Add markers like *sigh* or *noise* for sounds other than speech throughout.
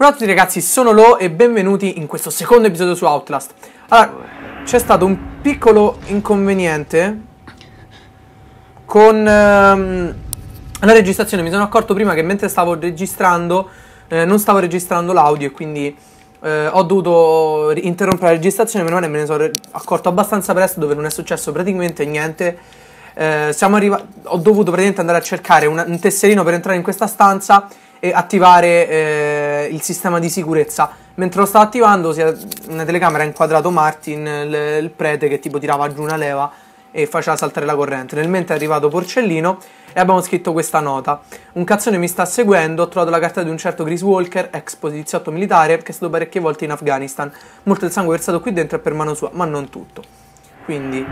Ciao a tutti ragazzi, sono Lo e benvenuti in questo secondo episodio su Outlast. Allora, c'è stato un piccolo inconveniente con ehm, la registrazione. Mi sono accorto prima che mentre stavo registrando eh, non stavo registrando l'audio e quindi eh, ho dovuto interrompere la registrazione. Meno male me ne sono accorto abbastanza presto dove non è successo praticamente niente. Eh, ho dovuto praticamente andare a cercare un, un tesserino per entrare in questa stanza e attivare eh, il sistema di sicurezza. Mentre lo stavo attivando, una telecamera ha inquadrato Martin, il, il, prete, che tipo tirava giù una leva e faceva saltare la corrente. Nel mentre è arrivato Porcellino e abbiamo scritto questa nota. Un cazzone mi sta seguendo, ho trovato la carta di un certo Chris Walker, ex poliziotto militare, che è stato parecchie volte in Afghanistan. Molto del sangue versato qui dentro è per mano sua, ma non tutto. Quindi...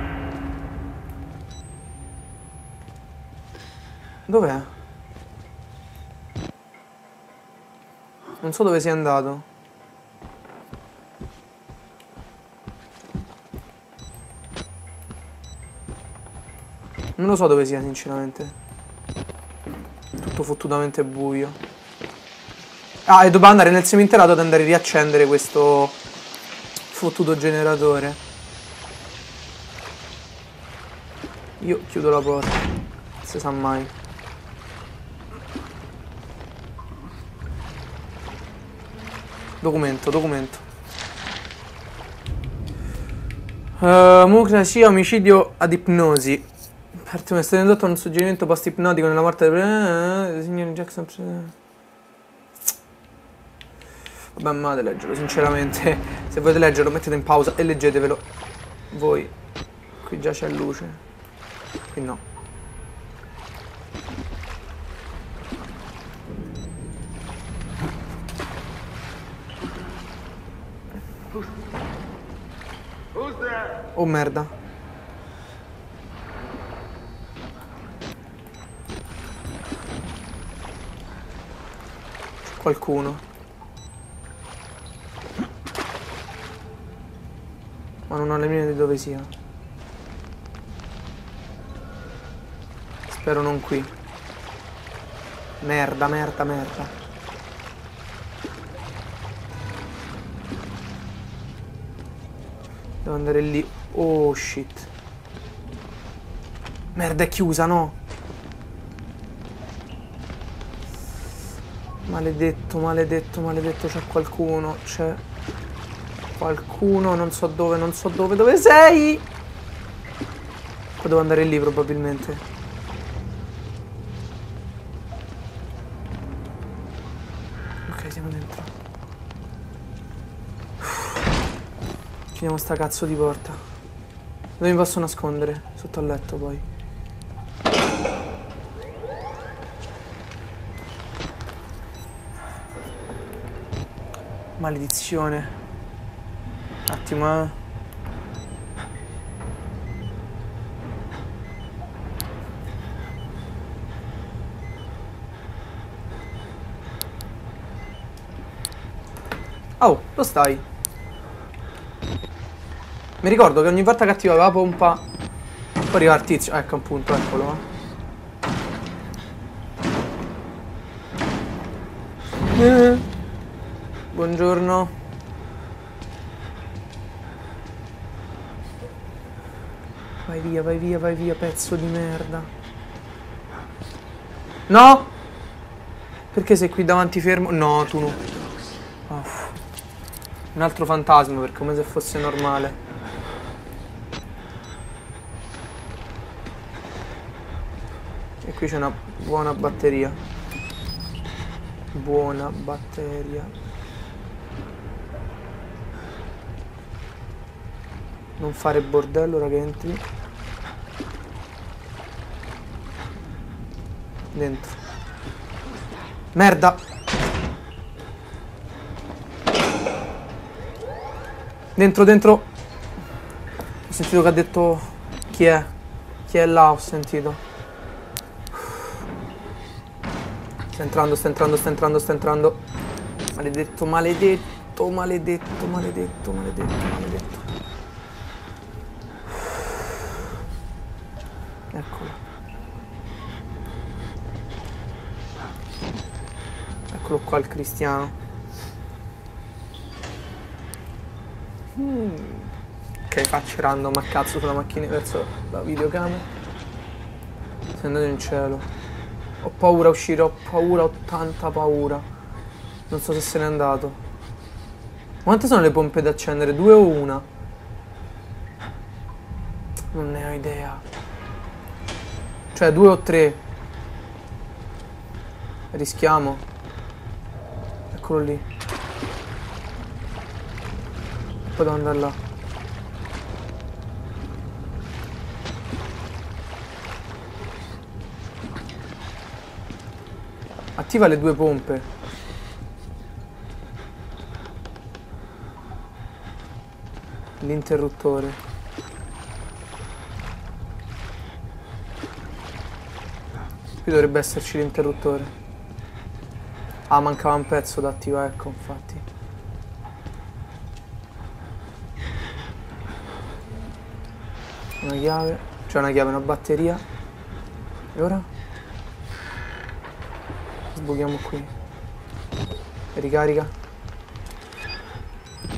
Dov'è? Non so dove sia andato. Non lo so dove sia, sinceramente. Tutto fottutamente buio. Ah, e dobbiamo andare nel seminterrato ad andare a riaccendere questo fottuto generatore. Io chiudo la porta. Non si sa mai. Documento, documento. Uh, mucrasia, omicidio ad ipnosi. Parte è stato indotto un suggerimento post-ipnotico nella morte del... Uh, signor Jackson... Vabbè, amate leggerlo, sinceramente. *laughs* Se volete leggerlo, mettete in pausa e leggetevelo. Voi. Qui già c'è luce. Qui no. Oh merda. Qualcuno. Ma non ho le mie di dove sia. Spero non qui. Merda, merda, merda. Devo andare lì. Oh shit. Merda, è chiusa, no? Maledetto, maledetto, maledetto, c'è qualcuno. C'è qualcuno, non so dove, non so dove. Dove sei? Poi devo andare lì probabilmente. Ok, siamo dentro. Chiudiamo sta cazzo di porta. Dove mi posso nascondere? Sotto al letto poi. Maledizione. Un attimo, eh. Oh, lo stai? Mi ricordo che ogni volta che attivava la pompa Poi arriva il tizio Ecco appunto, eccolo eh. Buongiorno Vai via, vai via, vai via Pezzo di merda No Perché sei qui davanti fermo? No, tu no oh. Un altro fantasma perché come se fosse normale qui c'è una buona batteria. Buona batteria. Non fare bordello ora che entri. Dentro. Merda! Dentro dentro. Ho sentito che ha detto chi è. Chi è là ho sentito Sta entrando, sta entrando, sta entrando, sta entrando. Maledetto, maledetto, maledetto, maledetto, maledetto, maledetto. Eccolo. Eccolo qua il cristiano. Mm. Ok, faccio random a cazzo sulla macchina verso la videocamera. Sto andando in cielo. Ho paura a uscire, ho paura, ho tanta paura. Non so se se n'è andato. Quante sono le pompe da accendere? Due o una? Non ne ho idea. Cioè, due o tre. Rischiamo. Eccolo lì. Poi devo andare là. Attiva le due pompe. L'interruttore. Qui dovrebbe esserci l'interruttore. Ah, mancava un pezzo da attivare, ecco, infatti. Una chiave. C'è una chiave, una batteria. E ora? Sbughiamo qui. Ricarica.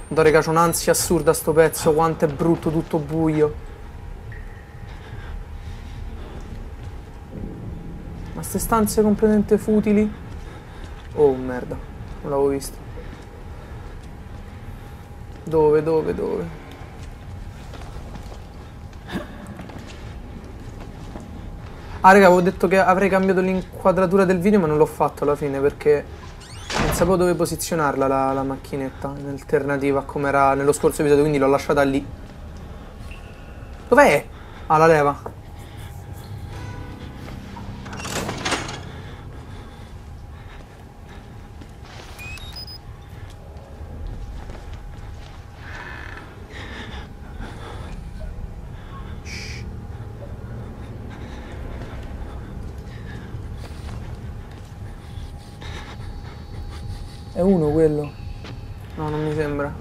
Madonna, raga, c'ho un'ansia assurda sto pezzo. Quanto è brutto, tutto buio. Ma ste stanze completamente futili? Oh, merda. Non l'avevo visto. Dove, dove, dove? Ah, raga, avevo detto che avrei cambiato l'inquadratura del video, ma non l'ho fatto alla fine perché non sapevo dove posizionarla la, la macchinetta in alternativa a come era nello scorso episodio, quindi l'ho lasciata lì. Dov'è? Ah, la leva. È uno quello? No, non mi sembra.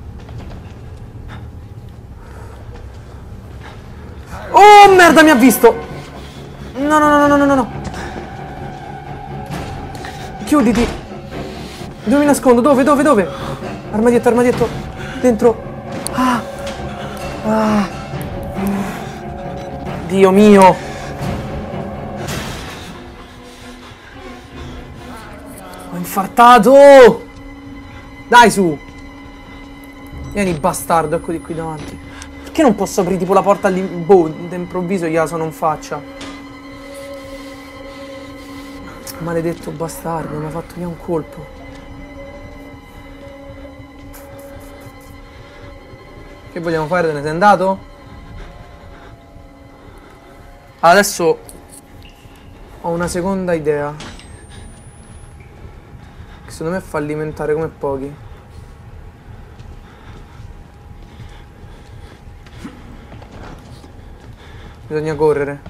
Oh merda, mi ha visto! No, no, no, no, no, no, no. Chiuditi. Dove mi nascondo? Dove, dove, dove? Armadietto, armadietto. Dentro. Ah. Ah. Dio mio. Ho infartato! Dai su! Vieni bastardo, eccoti qui davanti. Perché non posso aprire tipo la porta lì? Boh, d'improvviso gliela sono in faccia. Maledetto bastardo, mi ha fatto via un colpo. Che vogliamo fare? Te ne sei andato? Adesso ho una seconda idea secondo me è fallimentare come pochi. Bisogna correre.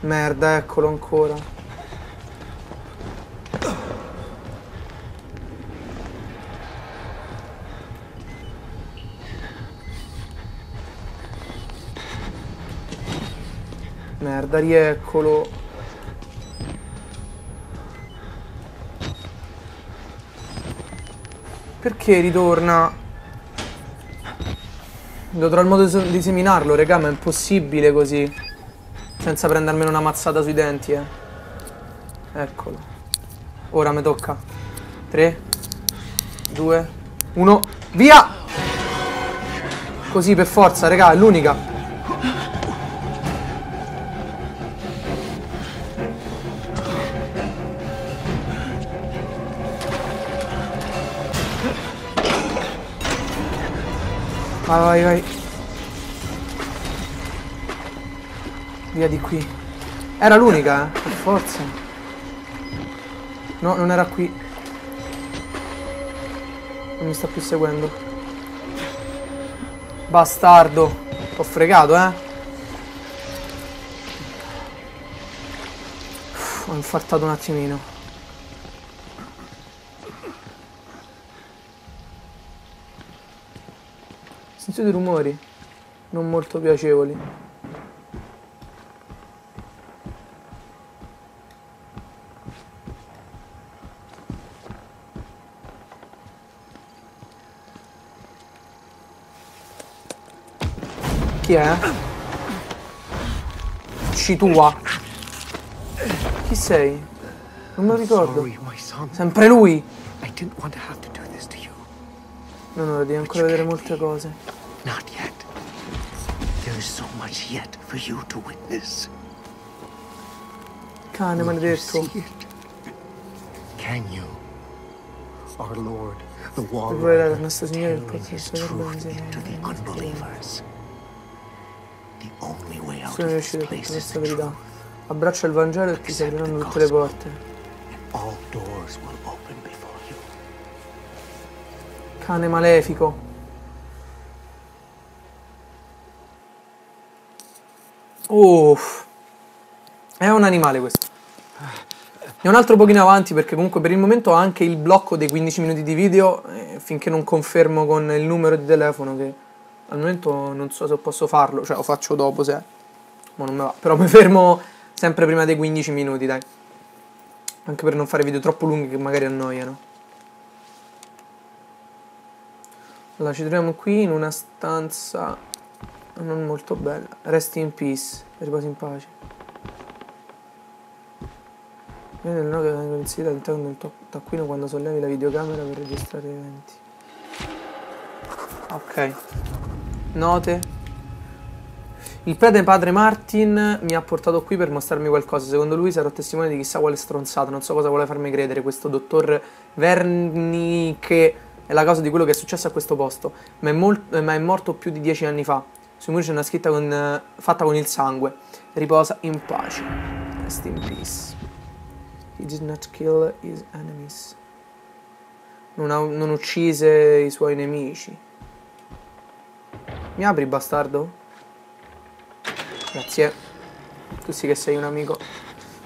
Merda, eccolo ancora. Merda, rieccolo. Perché ritorna? Trovare il modo di seminarlo, regà, ma è impossibile così. Senza prendermene una mazzata sui denti, eh. Eccolo. Ora mi tocca. 3, 2, 1, via! Così per forza, regà, è l'unica. Vai, vai, vai. Via di qui. Era l'unica, eh? Per forza. No, non era qui. Non mi sta più seguendo. Bastardo. Ho fregato, eh. Uff, ho infartato un attimino. sentito rumori non molto piacevoli. Chi è? Ci tua. Chi sei? Non me lo ricordo. Sempre lui. Non lo devi ancora vedere molte cose. Not yet. There is so much yet for you to witness. Can I'm do Cane maledetto. Can you? Our Lord, the warrior, nostro Signore truth processo the unbelievers. The only way out Sono riuscito a questa verità. Abbraccia il Vangelo e ti si apriranno tutte le porte. All doors will open before you. Cane malefico. Uff. È un animale questo. È un altro pochino avanti perché comunque per il momento ho anche il blocco dei 15 minuti di video eh, finché non confermo con il numero di telefono che al momento non so se posso farlo, cioè lo faccio dopo se... Ma non me va. Però mi fermo sempre prima dei 15 minuti, dai. Anche per non fare video troppo lunghi che magari annoiano. Allora, ci troviamo qui in una stanza non molto bella. Resti in peace, riposi in pace. Viene il nome che vengono inseriti all'interno del tuo taccuino quando sollevi la videocamera per registrare eventi. Ok. Note. Il prete padre Martin mi ha portato qui per mostrarmi qualcosa. Secondo lui sarò testimone di chissà quale stronzata. Non so cosa vuole farmi credere questo dottor Verni che è la causa di quello che è successo a questo posto. Ma è, ma è morto più di dieci anni fa. Sui muri c'è una scritta con, uh, fatta con il sangue. Riposa in pace. Rest in peace. He did not kill his enemies. Non, ha, non uccise i suoi nemici. Mi apri, bastardo? Grazie. Tu sì che sei un amico.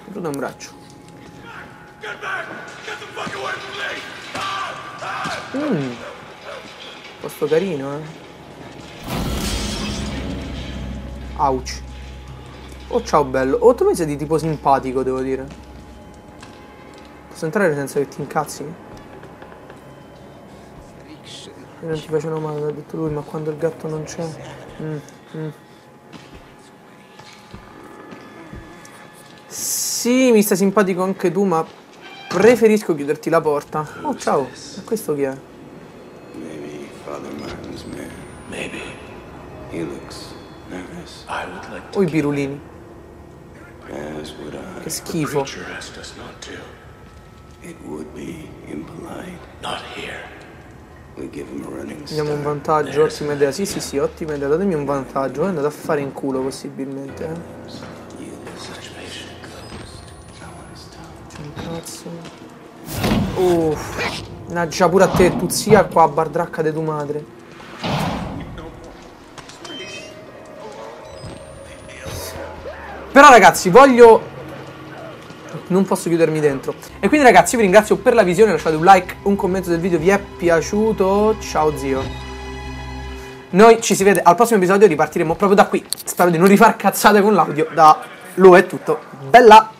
Mi prendo un braccio. Mmm. Posto carino, eh. Ouch. Oh ciao bello. Oh tu mi sei di tipo simpatico, devo dire. Posso entrare senza che ti incazzi? Io non ti facevano male, l'ha detto lui, ma quando il gatto non c'è... Mm, mm. Sì, mi stai simpatico anche tu, ma preferisco chiuderti la porta. Oh, ciao. E questo chi è? Maybe Father Martin's man. Maybe. He looks o i pirulini. Che schifo. Diamo un vantaggio, ottima idea. Sì, sì, sì, ottima idea. Datemi un vantaggio. È andato a fare in culo possibilmente. Eh. C'è un cazzo. Uff. Naggia pure a te, tu zia qua, bardracca di tua madre. Però ragazzi, voglio... Non posso chiudermi dentro. E quindi ragazzi, vi ringrazio per la visione. Lasciate un like, un commento del video. Vi è piaciuto? Ciao zio. Noi ci si vede al prossimo episodio. Ripartiremo proprio da qui. Spero di non rifar cazzate con l'audio. Da Lu è tutto. Bella!